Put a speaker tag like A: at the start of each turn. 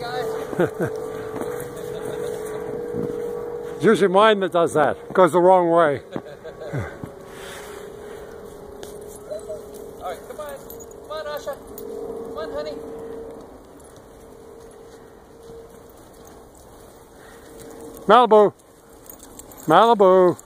A: guys it's usually mine that does that. Goes the wrong way.
B: Alright, come on. Come on, Asha. Come on, honey.
A: Malibu. Malibu.